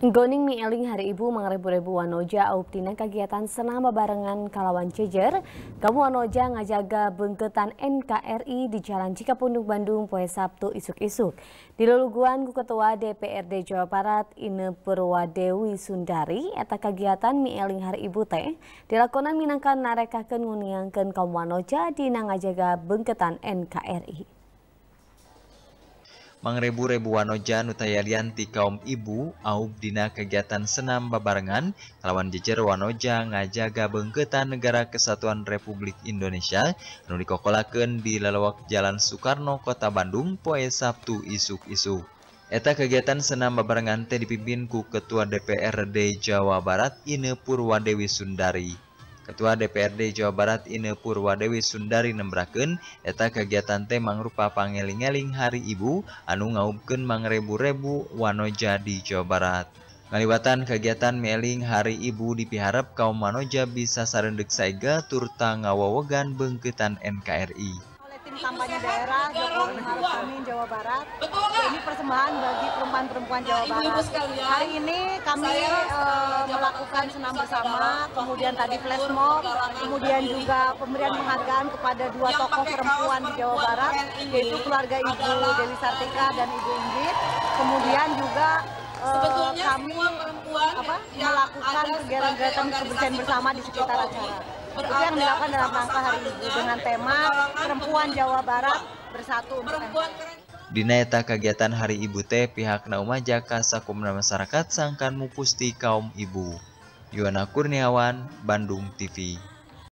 Goning mi eling hari ibu mangrebu-rebu wanoja aup tina kegiatan senam barengan kalawan cejer. Kamu wanoja ngajaga bengketan NKRI di Jalan Cikapundung Bandung poe Sabtu isuk-isuk. Di luluguan ku Ketua DPRD Jawa Barat Ine Purwadewi Sundari eta kegiatan mi eling hari ibu teh dilakonan minangka narekakeun nguniangkeun kaum wanoja dina ngajaga bengketan NKRI. mangrebu-rebu wanoja nutayalianti kaum ibu aub dina kegiatan senam babarengan lawan jejer wanoja ngajaga bengketan negara kesatuan Republik Indonesia anu dikokolakeun di lalawak Jalan Soekarno Kota Bandung poe Sabtu isuk-isuk Eta kegiatan senam babarengan teh dipimpin ku Ketua DPRD Jawa Barat Ine Purwadewi Sundari. Ketua DPRD Jawa Barat Ine Purwadewi Sundari nembraken eta kegiatan teh mangrupa pangeling-eling Hari Ibu anu ngaubkeun mangrebu-rebu wanoja di Jawa Barat. Ngaliwatan kegiatan meling Hari Ibu dipiharap kaum wanoja bisa sarendek saiga turta ngawawegan bengketan NKRI kampanye daerah Jokowi Maruf Amin Jawa Barat. Ini persembahan bagi perempuan-perempuan Jawa Barat. Hari ini kami uh, melakukan senam bersama, kemudian tadi flash mob, kemudian juga pemberian penghargaan kepada dua tokoh perempuan di Jawa Barat, yaitu keluarga Ibu Dewi Sartika dan Ibu Inggit. Kemudian juga uh, kami apa, melakukan kegiatan-kegiatan kebersihan bersama di sekitar acara. Itu yang dilakukan dalam rangka hari Ibu dengan tema perempuan Jawa Barat bersatu perempuan eta kegiatan Hari Ibu teh pihak naumaja ka sakumna masyarakat sangkan mupusti kaum ibu. Yuana Kurniawan, Bandung TV.